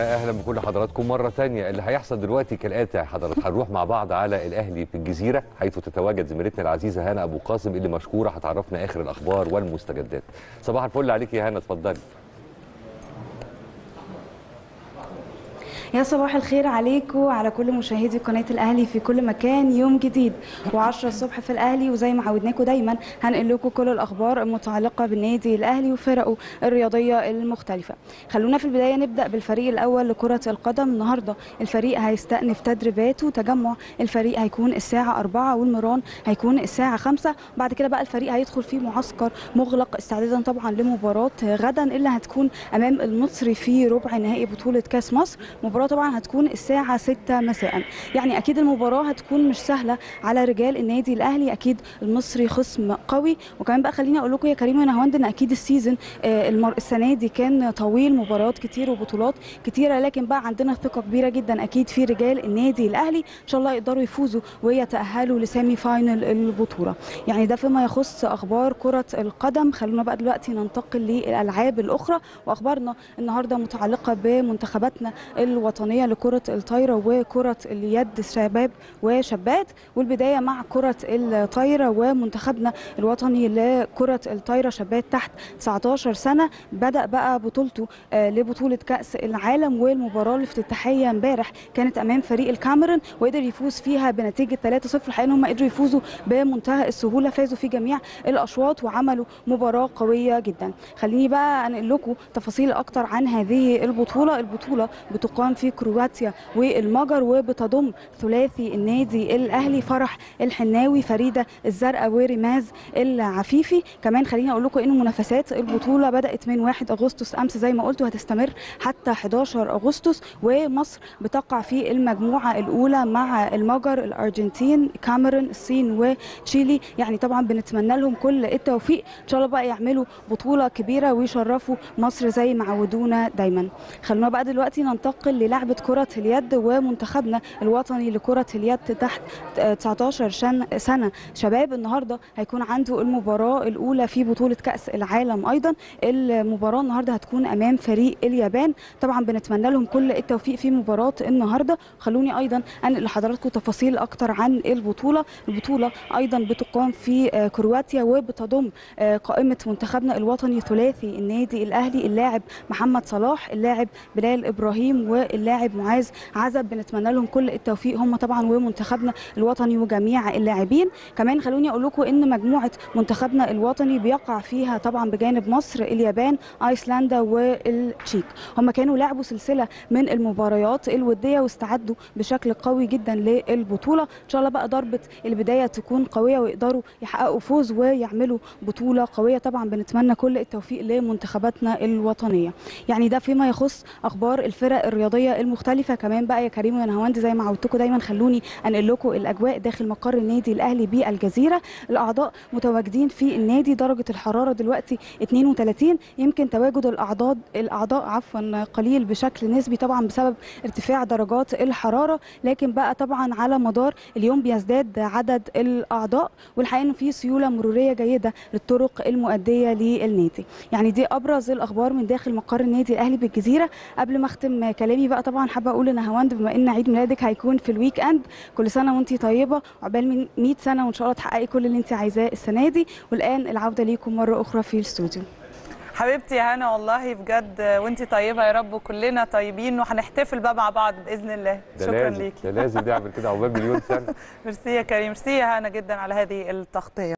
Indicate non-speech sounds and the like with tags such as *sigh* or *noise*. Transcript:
أهلا بكل حضراتكم مرة تانية. اللي هيحصل دلوقتي كالآتي حضرات هنروح مع بعض على الأهلي في الجزيرة حيث تتواجد زميلتنا العزيزة هنا أبو قاسم اللي مشكوره هتعرفنا آخر الأخبار والمستجدات. صباح الفل عليك يا هنا اتفضلي. يا صباح الخير عليكم وعلى كل مشاهدي قناة الأهلي في كل مكان يوم جديد و10 الصبح في الأهلي وزي ما عودناكم دايما هنقل لكم كل الأخبار المتعلقة بالنادي الأهلي وفرقه الرياضية المختلفة. خلونا في البداية نبدأ بالفريق الأول لكرة القدم. النهارده الفريق هيستأنف تدريباته تجمع الفريق هيكون الساعة 4 والمران هيكون الساعة 5 بعد كده بقى الفريق هيدخل في معسكر مغلق استعدادا طبعا لمباراة غدا اللي هتكون أمام المصري في ربع نهائي بطولة كأس مصر. مباراة طبعا هتكون الساعة 6 مساء. يعني أكيد المباراة هتكون مش سهلة على رجال النادي الأهلي. أكيد المصري خصم قوي. وكمان بقى خليني أقول لكم يا كريم ونهاوند ان أكيد السيزون آه، المر... السنة دي كان طويل مباريات كتير وبطولات كتيرة. لكن بقى عندنا ثقة كبيرة جدا أكيد في رجال النادي الأهلي. إن شاء الله يقدروا يفوزوا ويتأهلوا لسيمي فاينل البطولة. يعني ده فيما يخص أخبار كرة القدم. خلونا بقى دلوقتي ننتقل للألعاب الأخرى. وأخبارنا النهارده متعلقة بمنتخباتنا الوطنية. لكرة الطايرة وكرة اليد شباب وشابات والبداية مع كرة الطايرة ومنتخبنا الوطني لكرة الطايرة شابات تحت 19 سنة. بدأ بقى بطولته آه، لبطولة كأس العالم والمباراة الافتتاحية امبارح. كانت أمام فريق الكاميرون وقدر يفوز فيها بنتيجة 3-0 الحقيقة ان هم قدروا يفوزوا بمنتهى السهولة. فازوا في جميع الأشواط وعملوا مباراة قوية جدا. خليني بقى أنقل لكم تفاصيل أكتر عن هذه البطولة. البطولة بتقام في كرواتيا والمجر وبتضم ثلاثي النادي الأهلي فرح الحناوي فريدة الزرقاء ورماز العفيفي. كمان خليني أقول لكم ان منافسات البطولة بدأت من 1 أغسطس أمس زي ما قلت وهتستمر حتى 11 أغسطس. ومصر بتقع في المجموعة الأولى مع المجر الأرجنتين كاميرون الصين وتشيلي. يعني طبعا بنتمنى لهم كل التوفيق. إن شاء الله بقى يعملوا بطولة كبيرة ويشرفوا مصر زي ما عودونا دايما. خلونا بقى دلوقتي ننتقل للعبه كرة اليد ومنتخبنا الوطني لكرة اليد تحت 19 شن- سنة. شباب النهارده هيكون عنده المباراة الأولى في بطولة كأس العالم أيضا. المباراة النهارده هتكون أمام فريق اليابان. طبعا بنتمنى لهم كل التوفيق في مباراة النهارده. خلوني أيضا أنقل لحضراتكم تفاصيل أكتر عن البطولة. البطولة أيضا بتقام في آه، كرواتيا وبتضم آه، قائمة منتخبنا الوطني ثلاثي النادي الأهلي اللاعب محمد صلاح اللاعب بلال إبراهيم واللاعب معاذ عزب بنتمنى لهم كل التوفيق. هم طبعا ومنتخبنا الوطني وجميع اللاعبين. كمان خلوني أقول لكم إن مجموعة منتخبنا الوطني بيقع فيها طبعا بجانب مصر اليابان آيسلندا والتشيك. هم كانوا لعبوا سلسلة من المباريات الودية واستعدوا بشكل قوي جدا للبطولة. إن شاء الله بقى ضربة البداية تكون قوية ويقدروا يحققوا فوز ويعملوا بطولة قوية. طبعا بنتمنى كل التوفيق لمنتخباتنا الوطنية. يعني ده فيما يخص أخبار الفرق الرياضية المختلفة كمان بقى يا كريم ويا نهاوند زي ما عودتكم دايما خلوني أنقل لكم الأجواء داخل مقر النادي الأهلي بالجزيرة. الأعضاء متواجدين في النادي درجة الحرارة دلوقتي 32 يمكن تواجد الاعضاء الأعضاء عفوا قليل بشكل نسبي طبعا بسبب ارتفاع درجات الحرارة. لكن بقى طبعا على مدار اليوم بيزداد عدد الأعضاء والحقيقة إنه في سيولة مرورية جيدة للطرق المؤدية للنادي. يعني دي أبرز الأخبار من داخل مقر النادي الأهلي بالجزيرة. قبل ما أختم كلامي بقى طبعا حابة أقول لنهاوند بما إن عيد ميلادك هيكون في ال weekend كل سنة وانت طيبة وعقبال من 100 سنة وإن شاء الله تحققي كل اللي انت عايزاه السنة دي والآن العودة ليكم مرة أخرى في الاستوديو. حبيبتي يا هنا والله بجد وانت طيبة يا رب وكلنا طيبين وهنحتفل بقى مع بعض بإذن الله. شكرا ليكي. ده لازم نعمل كده عقبال مليون سنة. *laughs* ميرسي يا كريم ميرسي يا هنا جدا على هذه التغطية.